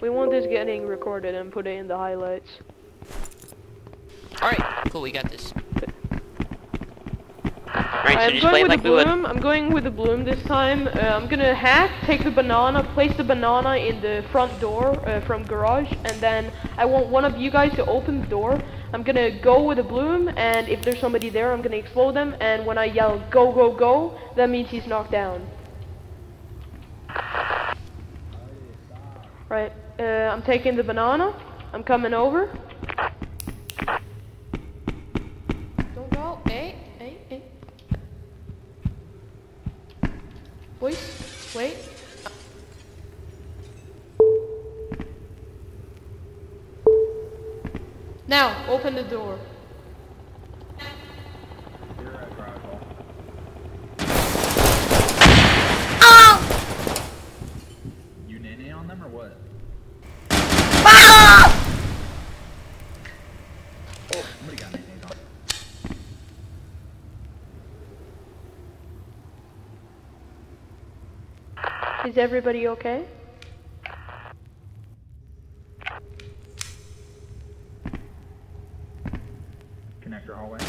We want this getting recorded and put it in the highlights. Alright, cool, we got this. Alright, so I'm just going with like the we would. bloom. I'm going with the bloom this time. Uh, I'm gonna hack, take the banana, place the banana in the front door uh, from garage, and then I want one of you guys to open the door. I'm gonna go with the bloom, and if there's somebody there, I'm gonna explode them. And when I yell "Go, go, go," that means he's knocked down. Right. Uh, I'm taking the banana. I'm coming over. Don't go. Hey, hey, hey. Wait, wait. Now, open the door. You nay on them or what? Somebody got nay on. Is everybody okay? Connector hallway.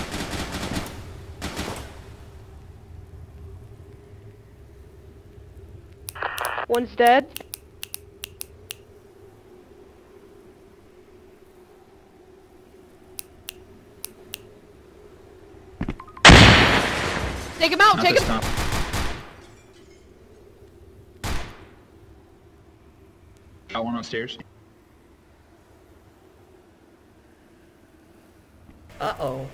One's dead. Take him out, Not take him. time. Upstairs. Uh-oh.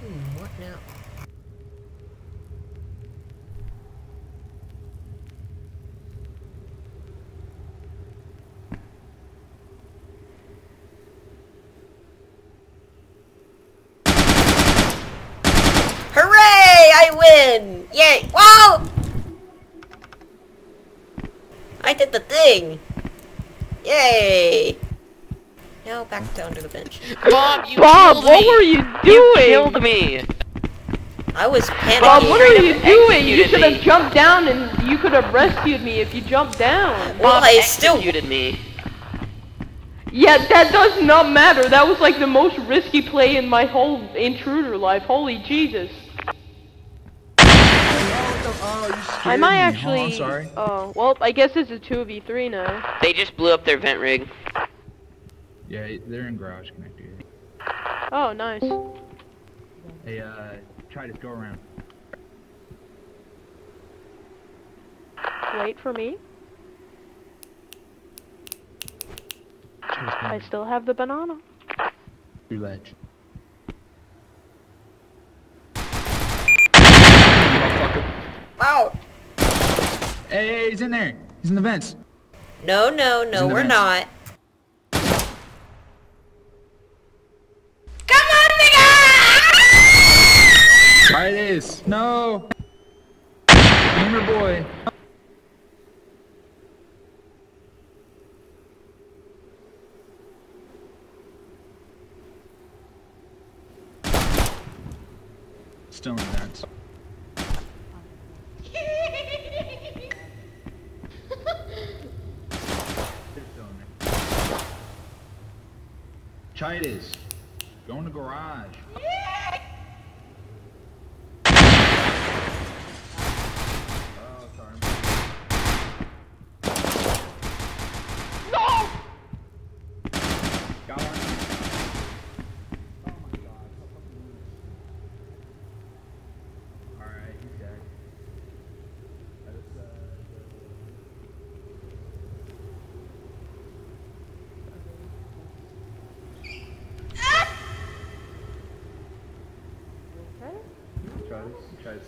Hmm, what now? Hooray! I win! Yay! Whoa! I did the thing! Yay! Now back down to the bench. Bob, you Bob, killed what me! were you doing? You doing? killed me! I was panicking. Bob, what are you doing? You should have jumped down and you could have rescued me if you jumped down. Well, Bob I still- executed me. Yeah, that does not matter. That was like the most risky play in my whole intruder life. Holy Jesus. I might me. Oh, actually. I'm sorry. Oh, well, I guess it's a 2v3 now. They just blew up their vent rig. Yeah, they're in garage connector. Oh, nice. Hey, uh, try to go around. Wait for me. I still have the banana. Through ledge. Wow! Hey, hey, he's in there. He's in the vents. No, no, no, we're vents. not. Come on, nigga! This. No. Gamer boy. Still in. Try this. Go in the garage. Oh, sorry. No! Got one. Oh my god. Alright, he's dead. That is, uh, Try this. Try this look. Alright. let's keep going. Uh, uh, why don't you just run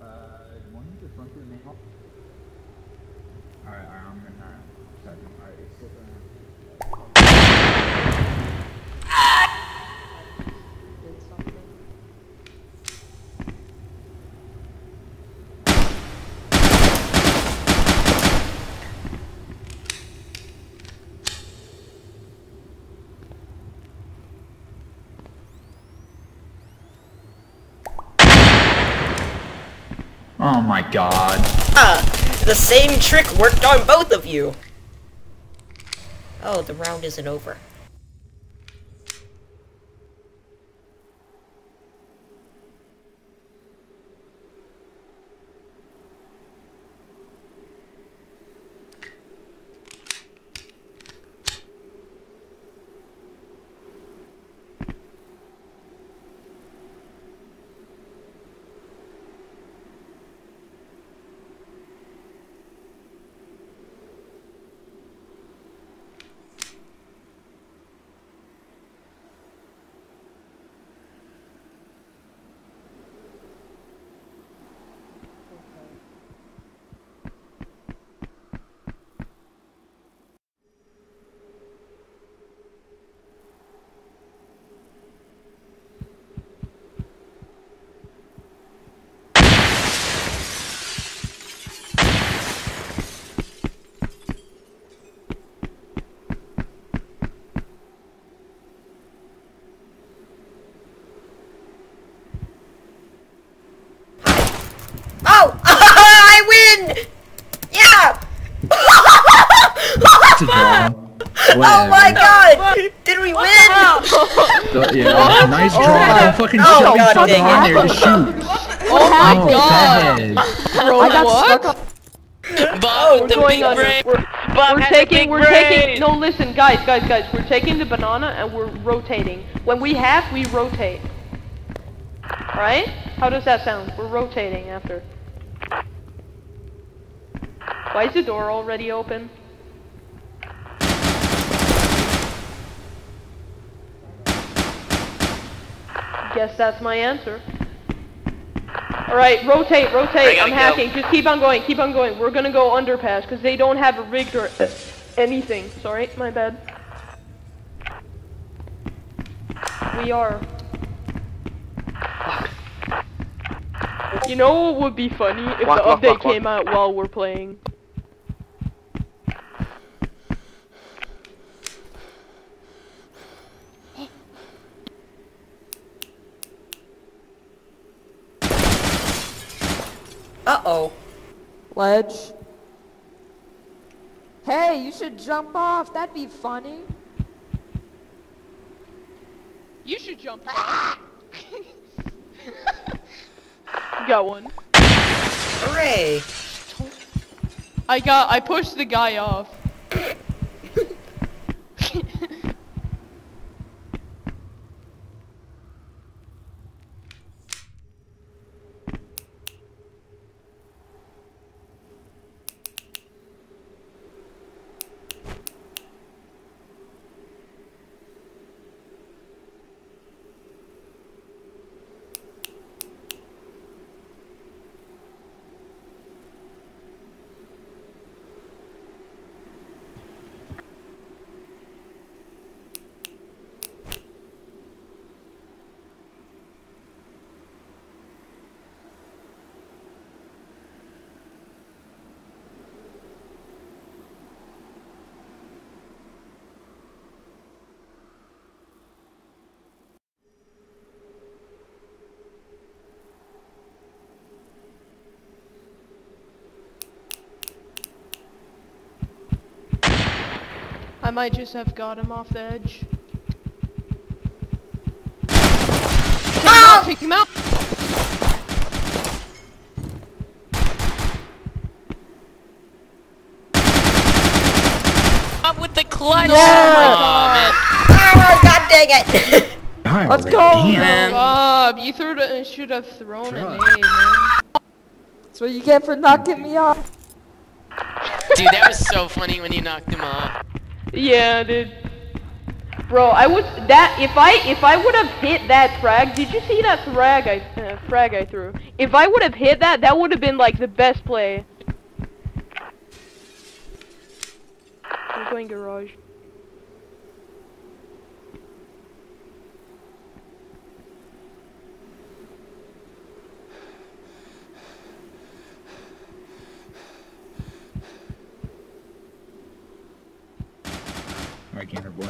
uh, through the main hall? Alright, alright, I'm gonna, alright. Second, alright, it's still around. Oh my god. Ah, the same trick worked on both of you. Oh, the round isn't over. Oh! I win! Yeah! It's a draw. Oh my god! Did we win? So, yeah, nice draw. Fucking Oh, shove God fucking dang on there to shoot. Oh my oh, god! fed. Bro, I got stuck on Bob Oh, the going big under. brain. We're, Bob we're has taking, we're brain. taking, no listen guys, guys, guys, we're taking the banana and we're rotating. When we have, we rotate. Right? How does that sound? We're rotating after. Why is the door already open? Guess that's my answer. Alright, rotate, rotate. Gotta I'm go. hacking. Just keep on going, keep on going. We're gonna go underpass because they don't have a rig or anything. Sorry, my bad. We are. You know what would be funny if Walk, the walk, update walk. came out while we're playing? Uh-oh. ledge. Hey, you should jump off. That'd be funny. You should jump. got one. Hooray. I got. I pushed the guy off. I might just have got him off the edge. Take him out, take him out! Bob with the clutch. Yeah. Oh, oh god dang it! Let's go. Damn. Bob, oh, you threw the, should have thrown an A, man. That's what you get for knocking me off. Dude, that was so funny when you knocked him off. Yeah, dude. Bro, I was that if I if I would have hit that frag, did you see that frag I uh, frag I threw? If I would have hit that, that would have been like the best play. I'm going garage. Alright, gamer boy.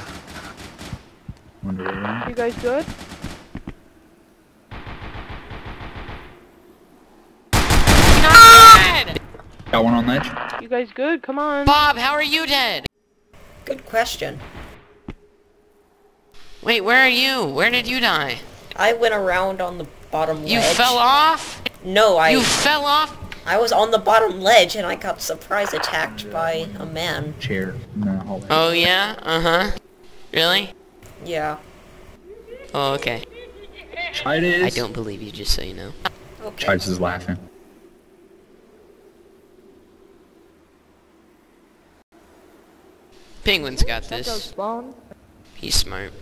Wonder where we're at. You guys good? Got one on ledge. You guys good? Come on. Bob, how are you dead? Good question. Wait, where are you? Where did you die? I went around on the bottom You ledge. fell off? No, I You fell off? I was on the bottom ledge and I got surprise attacked by a man. Chair in the hallway. Oh yeah? Uh-huh. Really? Yeah. Oh, okay. Chitus. I don't believe you, just so you know. Okay. Chitus is laughing. Penguin's got this. He's smart.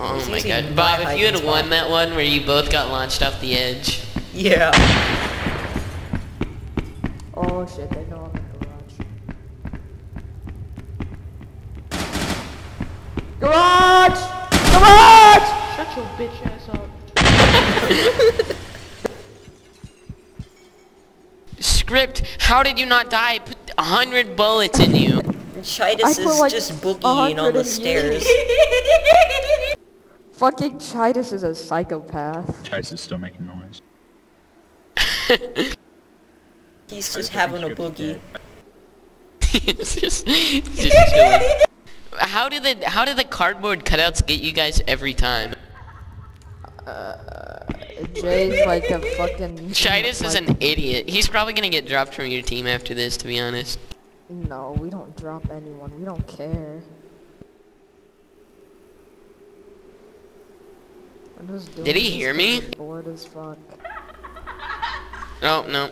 Oh He's my god. Bob, if you hiding had won spot. that one where you both got launched off the edge. Yeah. Oh shit, they know I'm in the garage. Garage! Garage! Shut your bitch ass up. Script, how did you not die? I put a hundred bullets in you. Chitus I is like, just a boogieing on hundred the stairs. Fucking Chitus is a psychopath. Chitus is still making noise. He's just having a boogie. it's just, it's just. How did the how did the cardboard cutouts get you guys every time? Uh, Jay's like a fucking. Chitus is an idiot. He's probably gonna get dropped from your team after this, to be honest. No, we don't drop anyone. We don't care. I'm just doing Did he this hear 'cause me? Bored as fuck. Oh no.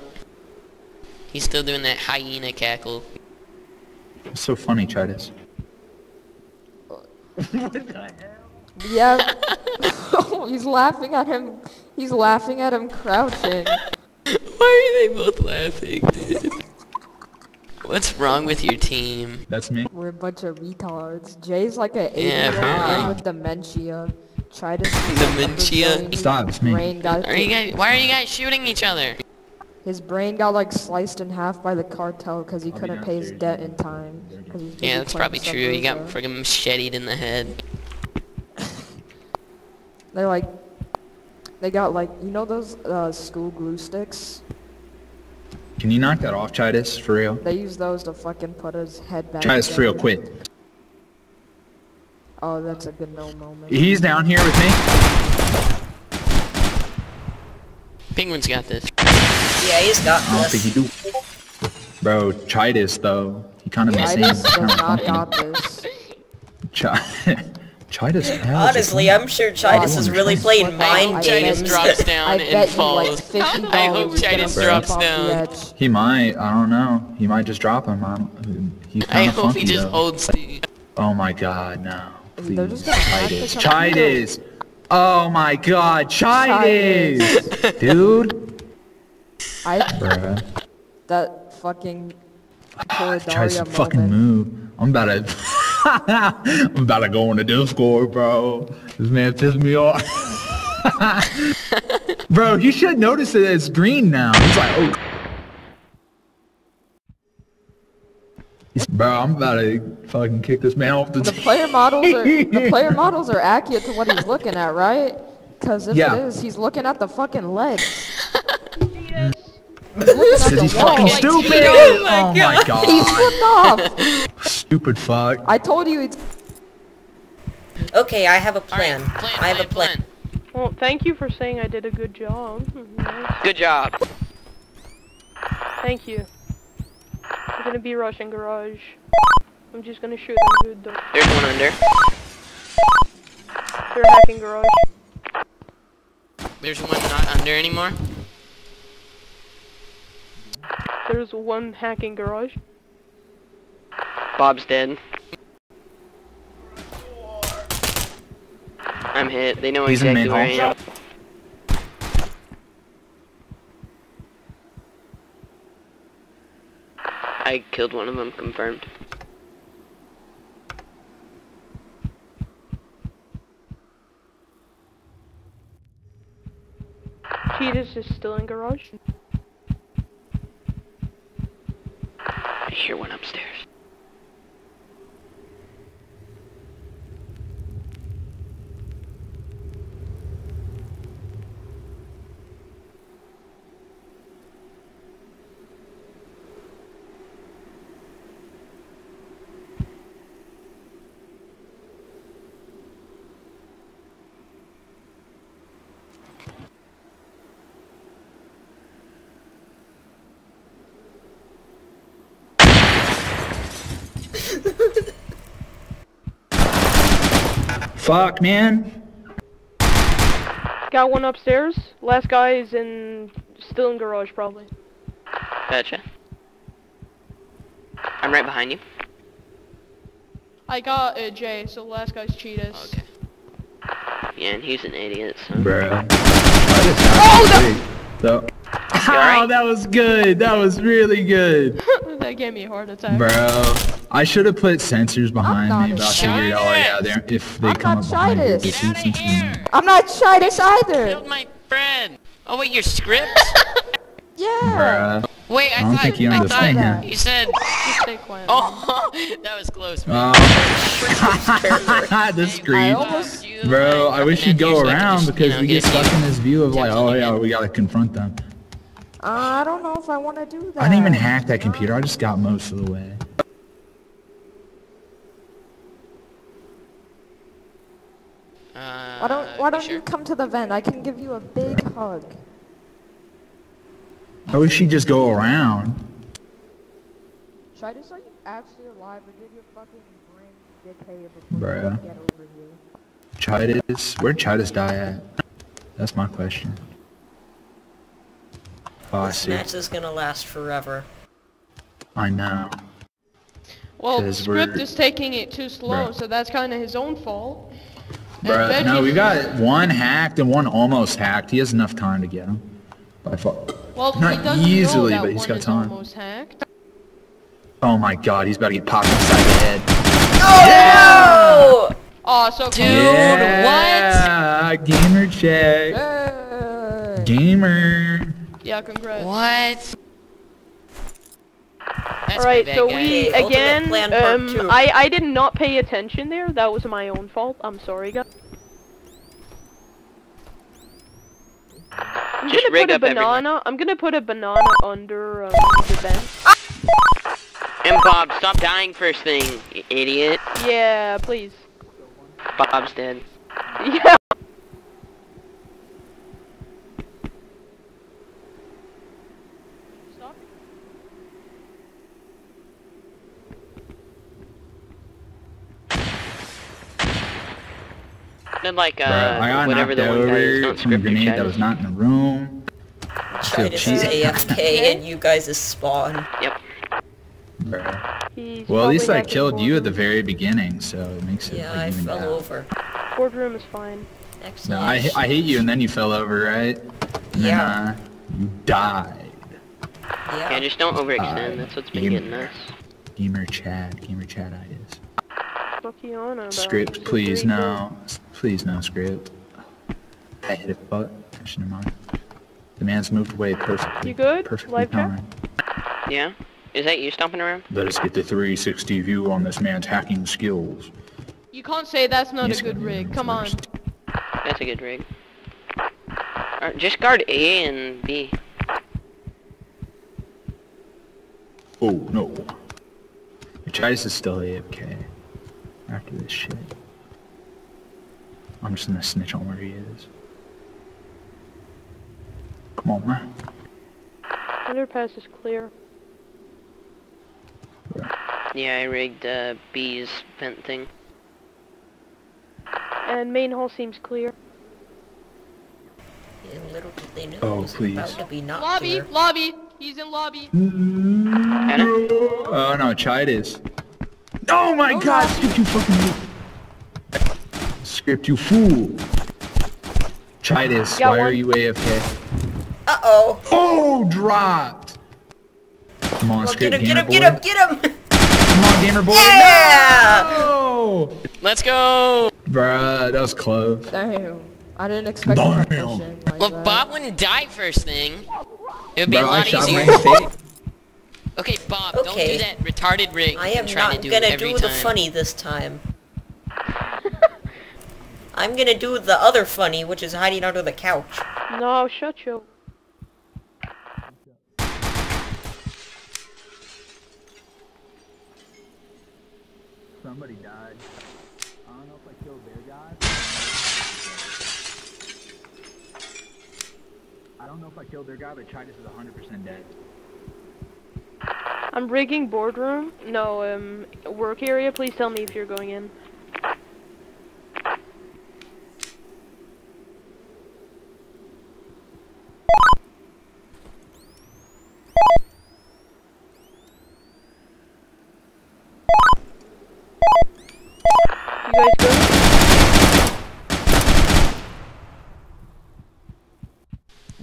He's still doing that hyena cackle. It's so funny, Chitus. What the hell? Yeah. he's laughing at him. He's laughing at him crouching. Why are they both laughing, dude? What's wrong with your team? That's me. We're a bunch of retards. Jay's like a 80 Yeah, year old man apparently. with dementia. Try to Dementia? Stop, it's me. Brain got Are you guys? Why are you guys shooting each other? his brain got like sliced in half by the cartel because he I'll couldn't pay his debt in time. Yeah, that's probably true. He got Subversa. friggin' macheted in the head. They're like, they got like, you know those uh, school glue sticks? Can you knock that off, Chitus? For real? They use those to fucking put his head back. Chitus, for real, together. quit. Oh, that's a good no moment. He's down here with me. Penguin's got this. Yeah, he's got I don't think he this. do. Bro, Chitus though. He kind of Titus missing. does not got this. Chi- Chitus has Honestly. I'm sure Chitus is really playing I mind hope Chitus games. drops down I and bet you like fifty dollars. I hope Titus drops down. He might. I don't know. He might just drop him. I don't, he's I hope funky he just though. holds the. Oh my god, no. Please. They're just gonna hack the Chitus. computer. Chitus. Oh my god, Chitus. Dude. I Bruh. that fucking poor Tries to fucking move. I'm about to. I'm about to go on the Discord, bro. This man pissed me off. bro, you should notice that it's green now. He's like, oh. Bro, I'm about to fucking kick this man off the, The player models are the player models are accurate to what he's looking at, right? Because if Yeah. it is, he's looking at the fucking ledge. Yes. He's at Cause he's fucking stupid. oh Oh my god. He flipped off. Stupid fuck. I told you it's Okay, I have a Alright, plan. plan, I have a plan, plan. Well, thank you for saying I did a good job. Nice. Good job. Thank you. I'm gonna be rushing garage. I'm just gonna shoot them good though. There's one under. They're hacking garage. There's one not under anymore. There's one hacking garage. Bob's dead. I'm hit. They know He's in exactly main where I hall. am. I killed one of them, confirmed. Chitus is still in garage. I hear one upstairs. Fuck, man. Got one upstairs. Last guy is in... still in garage, probably. Gotcha. I'm right behind you. I got a J, so the last guy's Chitus. Okay. Yeah, and he's an idiot, so... Bro. Oh, the... So... Oh, that was good. That was really good that gave me a heart attack. Bro, I should have put sensors behind me, but I shy. figured, oh yeah, they're, if they I'm come not up behind shy you, to they this. see Get outta sensors. here! I'm not shy this either. Killed my friend! Oh wait, your script? Yeah. Bruh. Wait, I, I don't thought think you I understand thought that. you said. Stay quiet. Oh, that was close. Man. Oh. the I scream. Bro, I wish you'd go around because we get stuck in this view of like, oh yeah, we gotta confront them. I don't know if I want to do that. I didn't even hack that computer, I just got most of the way. Uh, Why don't Why don't sure? you come to the vent? I can give you a big hug. I wish she'd just go around. Should I just are you actually alive or did your fucking brain decay before Bruh. you get over here? Chitus, where'd Chitus die at? That's my question. Oh, I This see. match is gonna last forever. I know. Well, the 'Cause script we're- is taking it too slow, Bruh. so that's kind of his own fault. And Bruh, no, we got one hacked and one almost hacked. He has enough time to get him. By far. Well, Not doesn't easily, know that but he's got time. almost hacked. Oh my god, he's about to get popped inside the head. Oh! Oh, so Dude, yeah, gamer check. Hey. Gamer. Yeah, congrats. What? That's Alright, so bad guy. we again. Um, I I did not pay attention there. That was my own fault. I'm sorry, guys. I'm Just gonna rig put a up everything. banana. I'm gonna put a banana under um, the vent. And Bob, stop dying first thing, idiot. Yeah, please. Bob's dead. Yeah. Like, uh, Bruh, I got whatever the one guy is, over don't from a grenade chat. that was not in the room. Try to cheat. AFK and you guys' spawn. Yep. Bruh. Well, at least I killed you at the very beginning, so it makes it Yeah, like I even fell out. over. Boardroom is fine. No, Excellent. I, hi- I hit you and then you fell over, right? And then, Yeah. uh, you died. Yeah, Yeah. just don't overextend. Uh, That's what's been you- getting us. Gamer Chad, Gamer Chad ideas. Fuck you. Script, please, pretty no. S- Please, no script. I hit it, but actually, never mind. The man's moved away perfectly. You good? Perfectly Live chat? timed. Yeah? Is that you stomping around? Let us get the 360 view on this man's hacking skills. You can't say that's not He's a good rig. the Come on. That's a good rig. Uh, just guard A and B. Oh no. Chase is still AFK. After this shit. I'm just gonna snitch on where he is. Come on, man. Underpass is clear. Yeah, I rigged uh, B's vent thing. And main hall seems clear. And little did they know Oh, it was please. about to be not Lobby, clear. lobby. He's in lobby. Anna? Oh no, Chide is. Oh my god, script you fucking Script you fool. Chitus, Got why are you AFK? Uh-oh. Oh, dropped! Come on, Well, script get him, get him, boy. get him, get him! Come on, gamer boy. Yeah! No! Let's go! Bruh, that was close. Damn. I didn't expect that Damn. mission like Well, that. Bob wouldn't die first thing. It would be Bro, a I lot shot easier. in the face. Okay, Bob, don't Okay. do that retarded rig. I I'm trying not to do gonna every do the funny this time. I'm gonna do the other funny, which is hiding under the couch. No, shut you. Somebody died. I don't know if I killed their guy. I don't know if I killed their guy, but Chitus is 100% dead. I'm rigging boardroom. No, um, work area. Please tell me if you're going in. You guys good?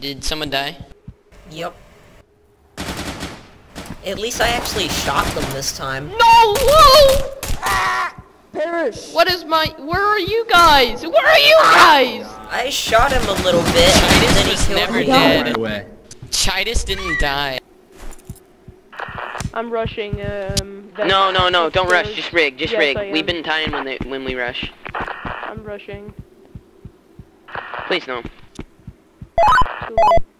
Did someone die? Yep. At least I actually shot them this time. No! Whoa! Perish. What is my? Where are you guys? Where are you guys? I shot him a little bit, and Titus then he was never me. dead. Right away. Chitus didn't die. I'm rushing. Um. vent No, no, no, don't rush. Just rig, just Yes, rig. We've been dying when they when we rush. I'm rushing. Please no. Too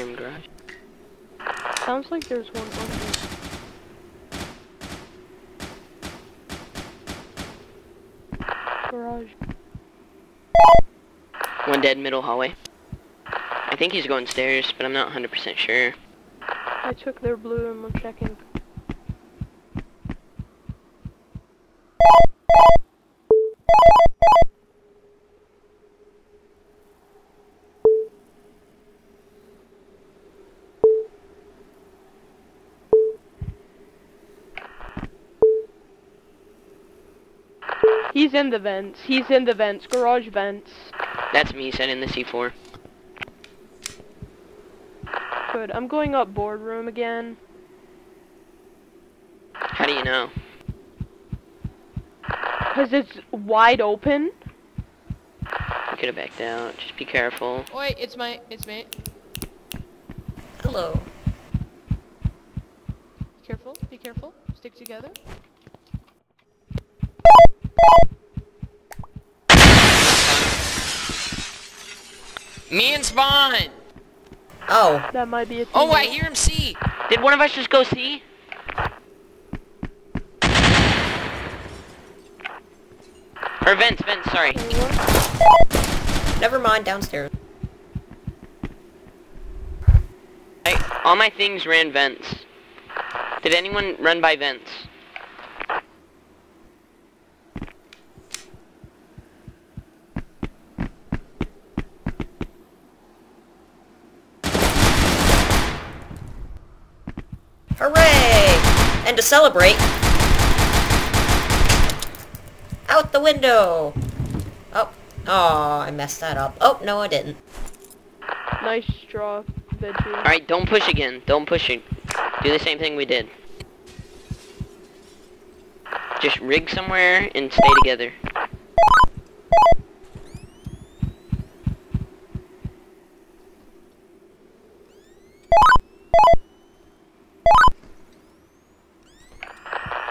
Garage. Sounds like there's one under. Garage. One dead middle hallway. I think he's going stairs, but I'm not 100% sure. I took their blue and I'm checking. He's in the vents. He's in the vents. Garage vents. That's me setting the C4. Good. I'm going up boardroom again. How do you know? Cause it's wide open. You could have backed out. Just be careful. Wait, it's my, it's me. Hello. Be Careful, be careful. Stick together. Me and Spawn! Oh, That might be a Oh, I hear him see! Did one of us just go see? Or vents, vents, sorry. never mind, downstairs. I, all my things ran vents. Did anyone run by vents? Hooray! And to celebrate... Out the window! Oh, oh, I messed that up. Oh, no I didn't. Nice draw, Veggie. Alright, don't push again. Don't push it. Do the same thing we did. Just rig somewhere and stay together.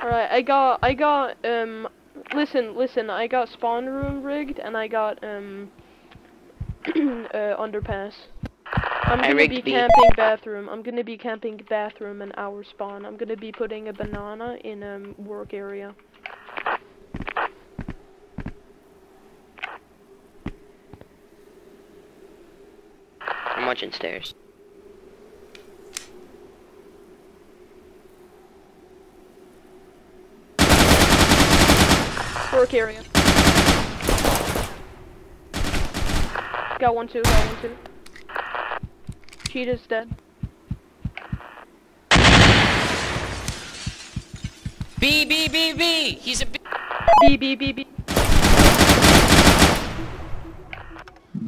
Alright, I got, I got, um, listen, listen, I got spawn room rigged, and I got, um, uh, underpass. I'm gonna be camping bathroom. I'm gonna be camping bathroom and our spawn. I'm gonna be putting a banana in, um, work area. I'm watching stairs. Work area. Got one too, got one too. Cheetah's dead. B, B, B, B! He's a B! B, B, B, B.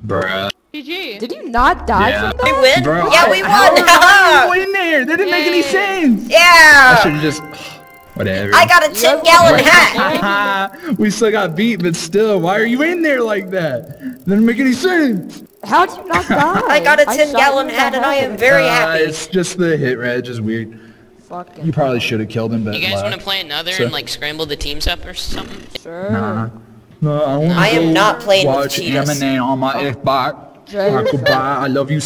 Bruh. GG. Did you not die Yeah. from We that? win? Bro, yeah, we how- won! How are you in there? That didn't make any sense. Yeah! I should have just. Whatever. I got a 10 gallon hat! we still got beat, but still, why are you in there like that? Doesn't make any sense. How'd you not die? I got a 10 shot gallon you in the hat and I am very Uh, happy. It's just the hit reg is weird. Fucking You probably should have killed him, but You guys luck. wanna play another So- and like scramble the teams up or something? sure. Nah. No, I, wanna I am not playing with watch Chitus. M&A on my Xbox. Jay, Alright, goodbye. I love you.